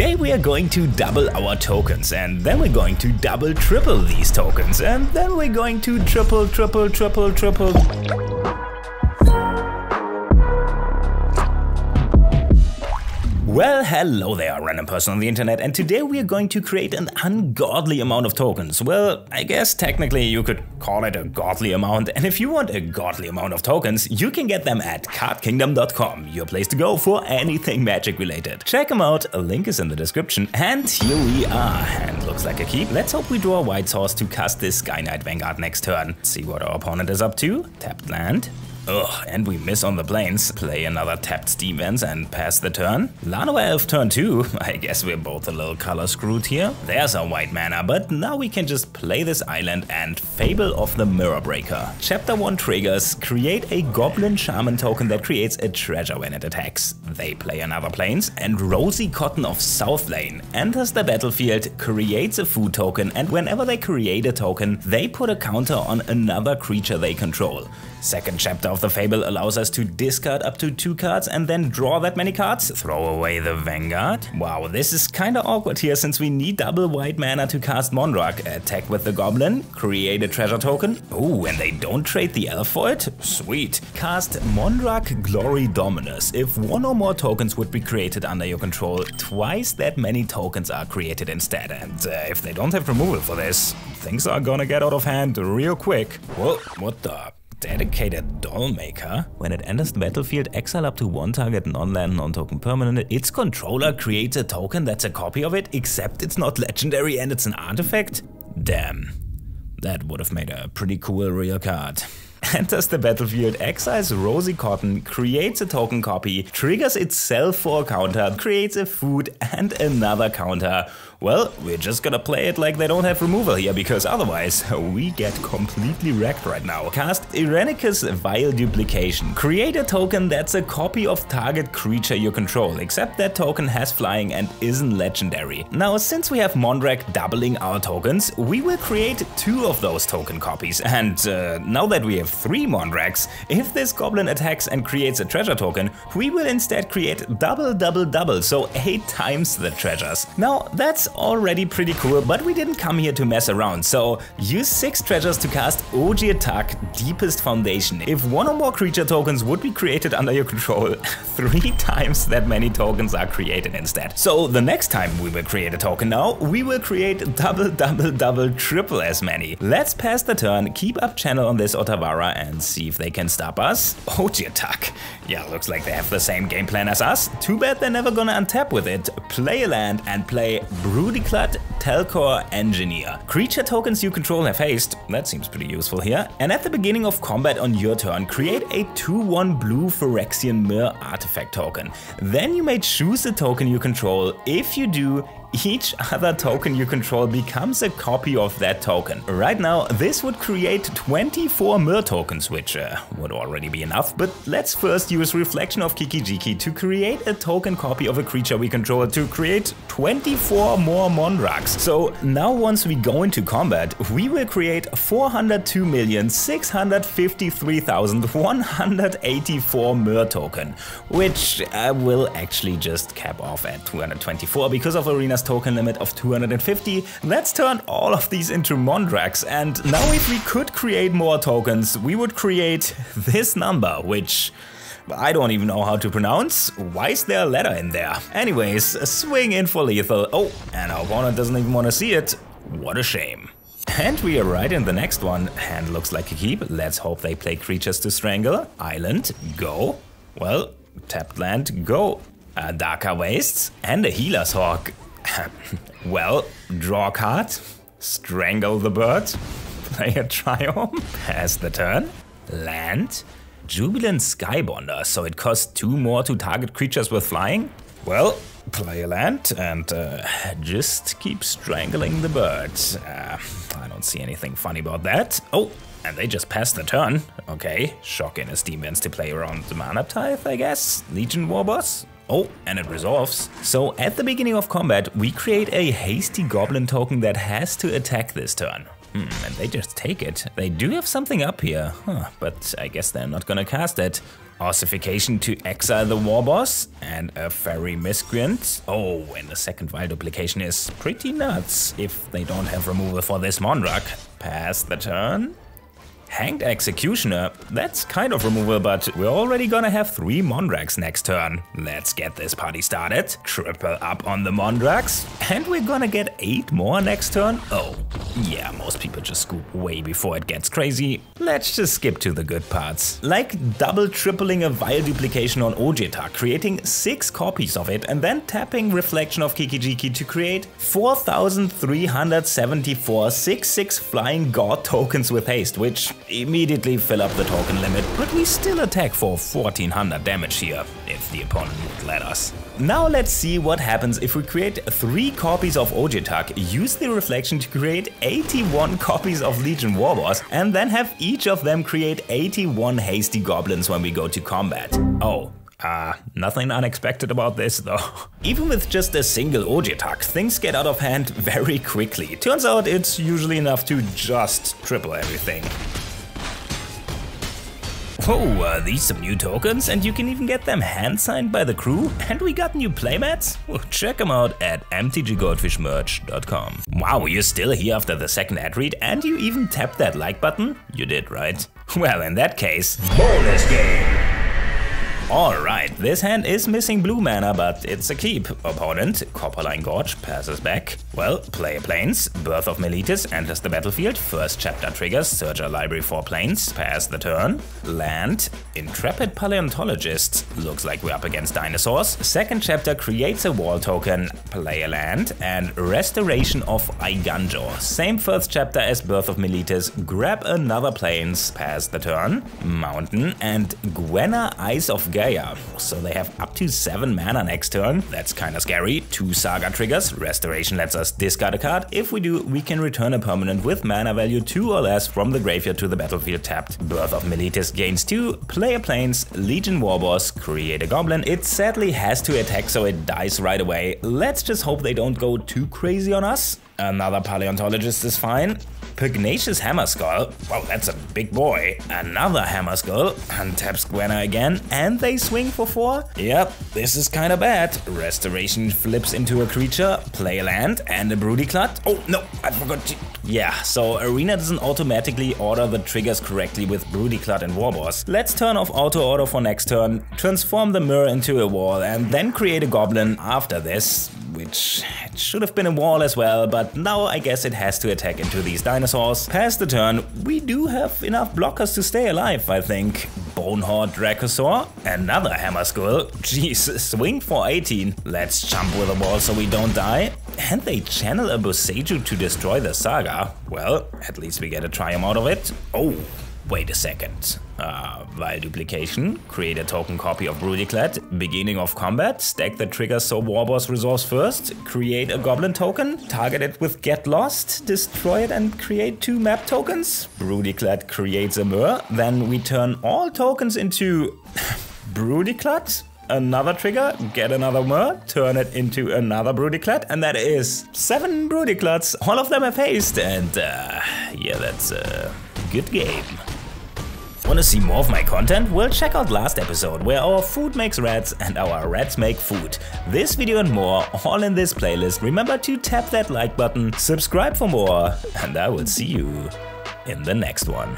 Today we are going to double our tokens and then we're going to double triple these tokens and then we're going to triple triple triple triple Well, hello there, random person on the internet, and today we are going to create an ungodly amount of tokens. Well, I guess technically you could call it a godly amount, and if you want a godly amount of tokens, you can get them at cardkingdom.com, your place to go for anything magic related. Check them out, a link is in the description, and here we are. And looks like a keep. Let's hope we draw a white source to cast this Sky Knight Vanguard next turn. See what our opponent is up to. Tapped land. Ugh, and we miss on the planes. Play another tapped vents and pass the turn. Llanowar Elf turn 2. I guess we're both a little color screwed here. There's our white mana, but now we can just play this island and Fable of the Mirror Breaker. Chapter 1 triggers create a Goblin Shaman token that creates a treasure when it attacks. They play another planes and Rosie Cotton of South Lane enters the battlefield, creates a food token, and whenever they create a token, they put a counter on another creature they control. Second chapter of the Fable allows us to discard up to two cards and then draw that many cards, throw away the Vanguard. Wow, this is kinda awkward here since we need double white mana to cast Mondrak, attack with the Goblin, create a treasure token. Ooh, and they don't trade the Elf for it? Sweet. Cast Mondrak Glory Dominus. If one or more tokens would be created under your control, twice that many tokens are created instead. And uh, if they don't have removal for this, things are gonna get out of hand real quick. Whoa, what the? Dedicated doll maker. When it enters the battlefield, exile up to one target non-land, non-token permanent. Its controller creates a token that's a copy of it, except it's not legendary and it's an artifact? Damn. That would have made a pretty cool real card enters the battlefield, exiles Rosie Cotton, creates a token copy, triggers itself for a counter, creates a food and another counter. Well, we're just gonna play it like they don't have removal here, because otherwise we get completely wrecked right now. Cast Irenicus Vile Duplication. Create a token that's a copy of target creature you control, except that token has flying and isn't legendary. Now, since we have Mondrak doubling our tokens, we will create two of those token copies, and uh, now that we have three Mondraks, if this goblin attacks and creates a treasure token, we will instead create double double double, so 8 times the treasures. Now that's already pretty cool, but we didn't come here to mess around, so use 6 treasures to cast Ojer Taq Deepest Foundation. If one or more creature tokens would be created under your control, 3 times that many tokens are created instead. So the next time we will create a token now, we will create double double double triple as many. Let's pass the turn, keep up channel on this Otawara and see if they can stop us. Ojer Taq. Yeah, looks like they have the same game plan as us. Too bad they're never gonna untap with it. Play a land and play Brudiclad Telchor Engineer. Creature tokens you control have haste, that seems pretty useful here. And at the beginning of combat on your turn, create a 2-1 blue Phyrexian Myr artifact token. Then you may choose a token you control. If you do, each other token you control becomes a copy of that token. Right now, this would create 24 Myr tokens, which uh, would already be enough, but let's first use Reflection of Kiki-Jiki to create a token copy of a creature we control to create 24 more Mondraks. So now once we go into combat, we will create 402,653,184 Myr token, which uh, will actually just cap off at 224 because of Arena token limit of 250. Let's turn all of these into Mondraks and now if we could create more tokens, we would create this number, which I don't even know how to pronounce. Why is there a letter in there? Anyways, swing in for lethal. Oh, and our opponent doesn't even want to see it. What a shame. And we are right in the next one. Hand looks like a keep. Let's hope they play creatures to strangle. Island, go. Well, tapped land, go. Uh, Darker Wastes and a Healer's Hawk. well, draw a card, strangle the bird, play a triumph, pass the turn, land, Jubilant Skybonder, so it costs two more to target creatures with flying? Well, play a land and uh, just keep strangling the bird. Uh, I don't see anything funny about that. Oh, and they just passed the turn. Okay, shock his demons to play around the mana type, I guess. Legion Warboss? Oh, and it resolves. So at the beginning of combat, we create a hasty goblin token that has to attack this turn. Hmm, and they just take it. They do have something up here, huh, but I guess they're not gonna cast it. Ossification to exile the war boss and a Faerie Miscreant. Oh, and the second vile duplication is pretty nuts if they don't have removal for this Mondrak. Pass the turn. Hanged Executioner, that's kind of removal, but we're already gonna have three Mondraks next turn. Let's get this party started. Triple up on the Mondraks, and we're gonna get eight more next turn. Oh, yeah, most people just scoop way before it gets crazy. Let's just skip to the good parts. Like double tripling a Vile Duplication on Ojer Taq, creating six copies of it, and then tapping Reflection of Kiki-Jiki to create 4,374 6-6 Flying God tokens with haste, which immediately fill up the token limit, but we still attack for 1400 damage here, if the opponent would let us. Now let's see what happens if we create 3 copies of Ojer Taq, use the reflection to create 81 copies of Legion Warboss, and then have each of them create 81 hasty goblins when we go to combat. Oh, Ah, uh, nothing unexpected about this though. Even with just a single Ojer Taq, things get out of hand very quickly. Turns out it's usually enough to just triple everything. Oh, uh, are these some new tokens? And you can even get them hand-signed by the crew? And we got new playmats? Well, check them out at mtggoldfishmerch.com. Wow, you're still here after the second ad read and you even tapped that like button? You did, right? Well, in that case, bonus game! Alright, this hand is missing blue mana, but it's a keep. Opponent, Copperline Gorge, passes back. Well, play a Plains, Birth of Meletis enters the battlefield, first chapter triggers, search library for Plains, pass the turn. Land, Intrepid Paleontologist, looks like we're up against dinosaurs. Second chapter creates a wall token, play a land, and Restoration of Eiganjo. Same first chapter as Birth of Meletis, grab another Plains, pass the turn. Mountain, and Gwenna Eyes of Gaia. So they have up to 7 mana next turn. That's kinda scary. 2 Saga triggers. Restoration lets us discard a card. If we do, we can return a permanent with mana value 2 or less from the graveyard to the battlefield tapped. Birth of Meletis gains 2. Play a Plains, Legion Warboss, create a Goblin. It sadly has to attack so it dies right away. Let's just hope they don't go too crazy on us. Another Paleontologist is fine. Pugnacious Hammerskull. Wow, that's a big boy. Another Hammerskull. Untaps Gwenna again. And they swing for four. Yep, this is kinda bad. Restoration flips into a creature. Play land and a Brudiclad. Oh, no, I forgot to... Yeah, so Arena doesn't automatically order the triggers correctly with Brudiclad and Warboss. Let's turn off auto order for next turn, transform the mirror into a wall, and then create a goblin after this which it should have been a wall as well, but now I guess it has to attack into these dinosaurs. Past the turn, we do have enough blockers to stay alive, I think. Bonehorde Dracosaur, another Hammerskull. Jeez, swing for 18. Let's jump with a wall so we don't die. And they channel a Boseiju to destroy the saga. Well, at least we get a triumph out of it. Oh, Wait a second. Uh, duplication, create a token copy of Brudiclad, beginning of combat, stack the trigger so Warboss resolves first, create a goblin token, target it with Get Lost, destroy it and create two map tokens. Brudiclad creates a Myr, then we turn all tokens into Brudiclad, another trigger, get another Myr, turn it into another Brudiclad, and that is seven Brudiclads. All of them have haste, and uh, yeah, that's a good game. Wanna see more of my content? Well, check out last episode where our food makes rats and our rats make food. This video and more, all in this playlist. Remember to tap that like button, subscribe for more, and I will see you in the next one.